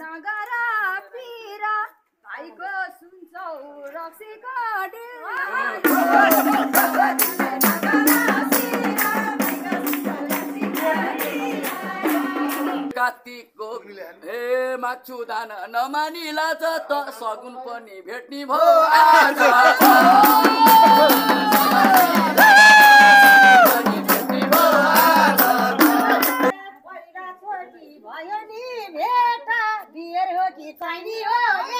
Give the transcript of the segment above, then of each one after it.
नगरा पिरा। भाइको सुन्छौ रक्सीको कातिकको ए माछु दान नमानिला त सगुन पनि भेट्ने भयो Tiny, tiny world.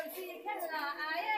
有记忆，看着呢，哎呀。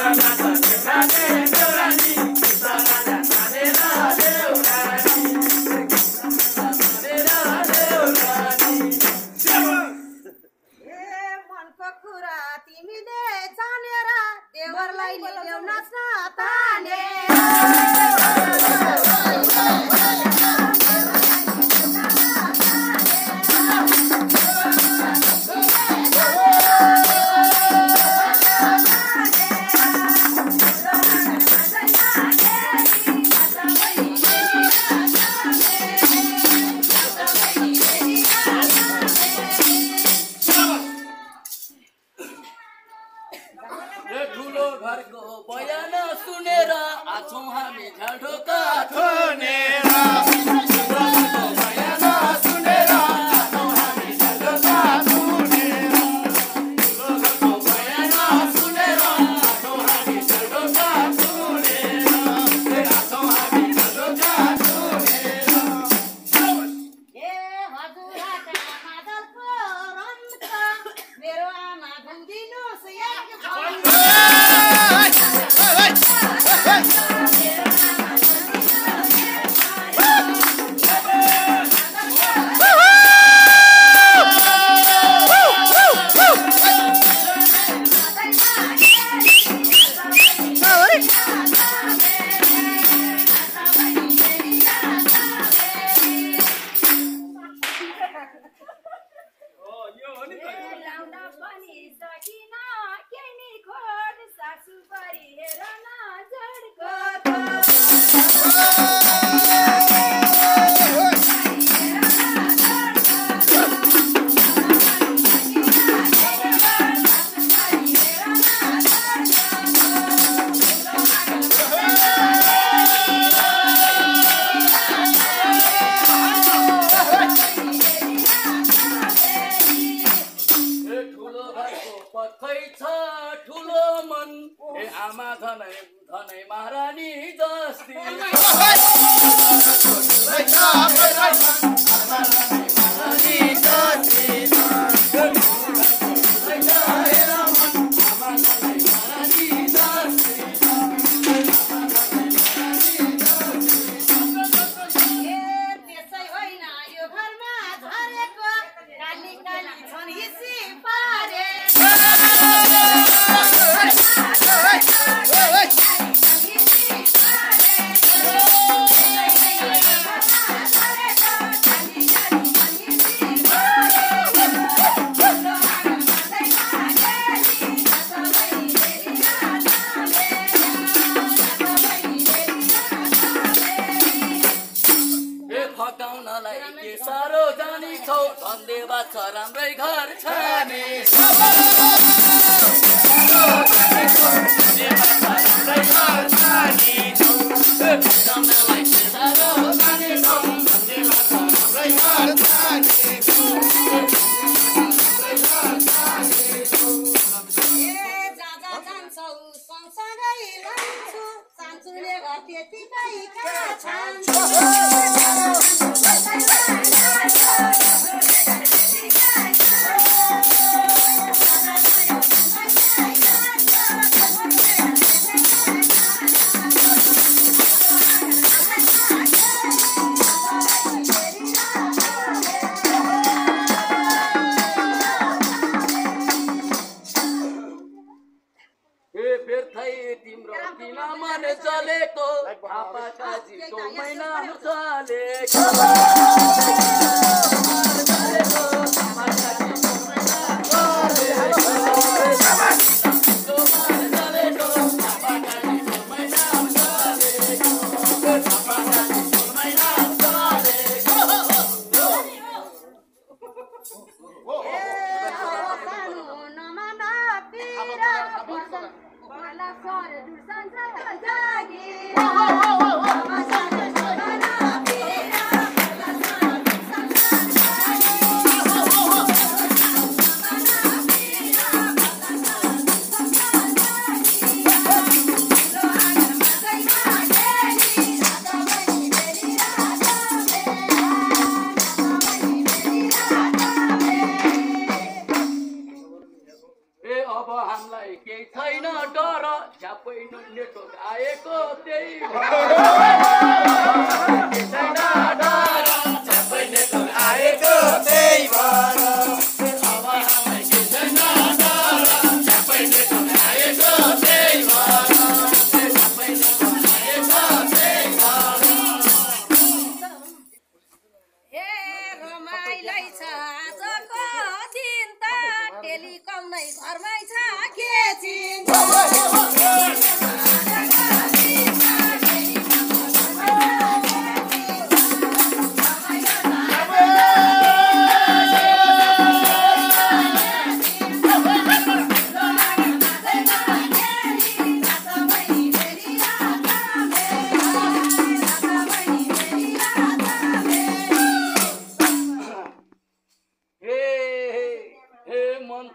ए भनिन्छ किन केनी खोर सासु परि हेर न जड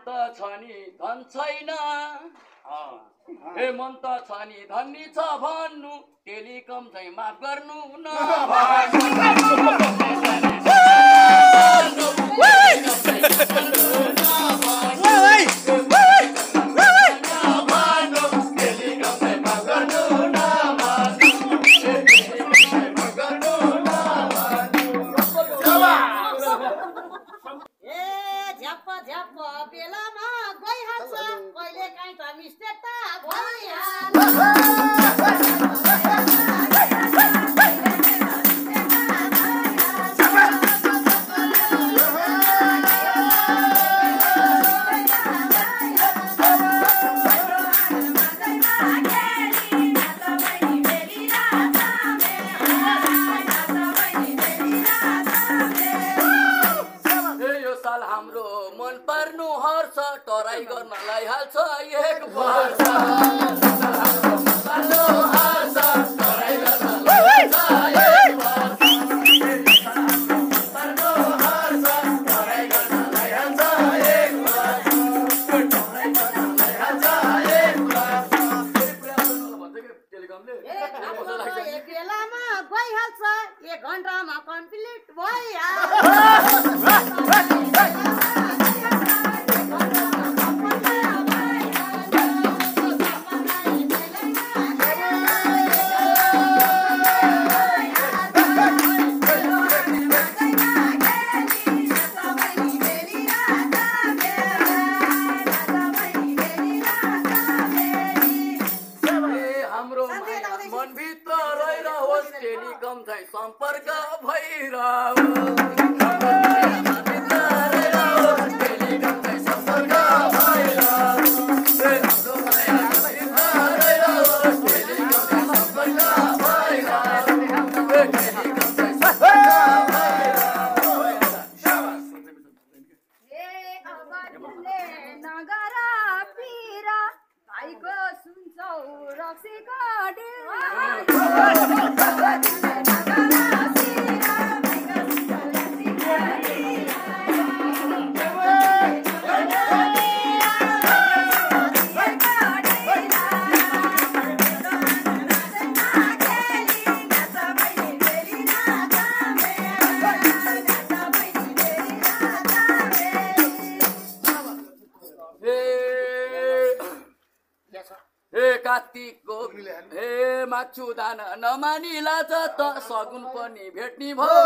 त छ नि धन छैन। ए मन त छ नि धनी छ भन्नु टेलिकम चाहिँ माफ गर्नु न। भन्नु गर्नलाई हाल्छ एक पर्छ चक्षुदान नमानिला छ त सगुन पनि भेट्ने भयो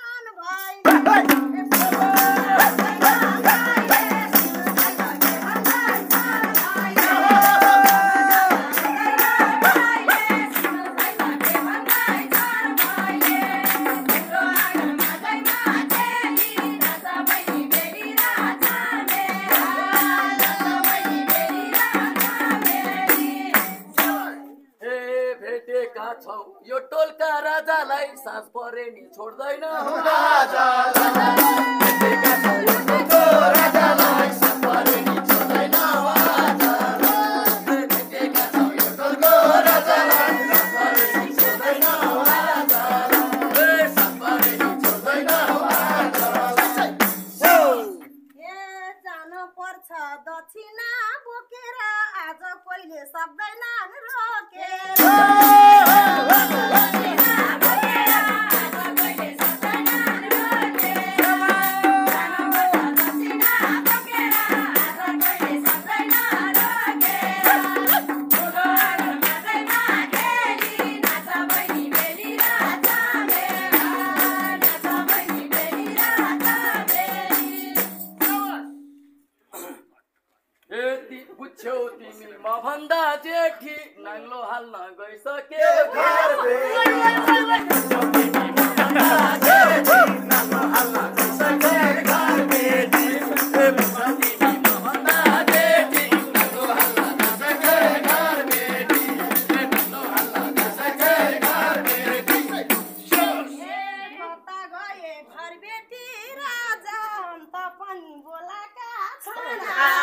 papai. छिना बोकेर आज कोहीले सक्दैनन् रोकेर Ah.